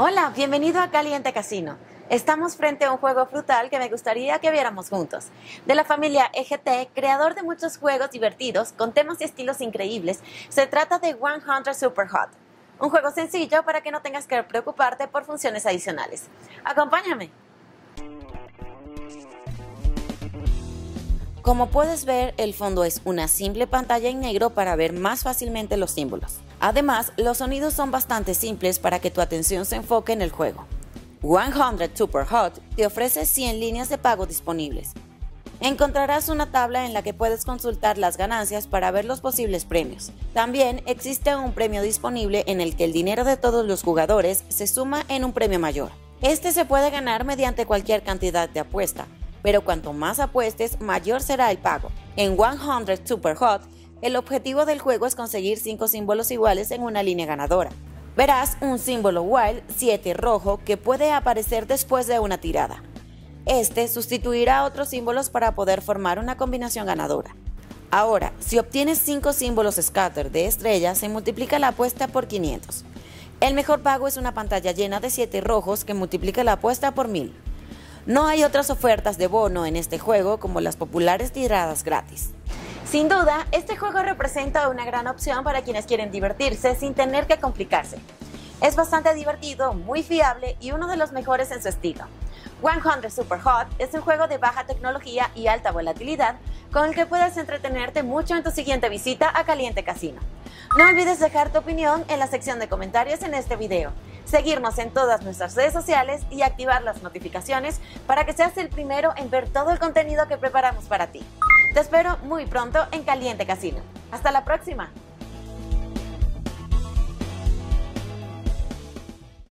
Hola, bienvenido a Caliente Casino. Estamos frente a un juego frutal que me gustaría que viéramos juntos. De la familia EGT, creador de muchos juegos divertidos con temas y estilos increíbles, se trata de 100 Super Hot. Un juego sencillo para que no tengas que preocuparte por funciones adicionales. Acompáñame. Como puedes ver, el fondo es una simple pantalla en negro para ver más fácilmente los símbolos. Además, los sonidos son bastante simples para que tu atención se enfoque en el juego. 100 Super Hot te ofrece 100 líneas de pago disponibles. Encontrarás una tabla en la que puedes consultar las ganancias para ver los posibles premios. También existe un premio disponible en el que el dinero de todos los jugadores se suma en un premio mayor. Este se puede ganar mediante cualquier cantidad de apuesta, pero cuanto más apuestes, mayor será el pago. En 100 Super Hot, el objetivo del juego es conseguir 5 símbolos iguales en una línea ganadora. Verás un símbolo Wild 7 rojo que puede aparecer después de una tirada. Este sustituirá otros símbolos para poder formar una combinación ganadora. Ahora, si obtienes 5 símbolos scatter de estrella, se multiplica la apuesta por 500. El mejor pago es una pantalla llena de 7 rojos que multiplica la apuesta por 1000. No hay otras ofertas de bono en este juego como las populares tiradas gratis. Sin duda, este juego representa una gran opción para quienes quieren divertirse sin tener que complicarse. Es bastante divertido, muy fiable y uno de los mejores en su estilo. 100 Super Hot es un juego de baja tecnología y alta volatilidad con el que puedes entretenerte mucho en tu siguiente visita a Caliente Casino. No olvides dejar tu opinión en la sección de comentarios en este video seguirnos en todas nuestras redes sociales y activar las notificaciones para que seas el primero en ver todo el contenido que preparamos para ti. Te espero muy pronto en Caliente Casino. Hasta la próxima.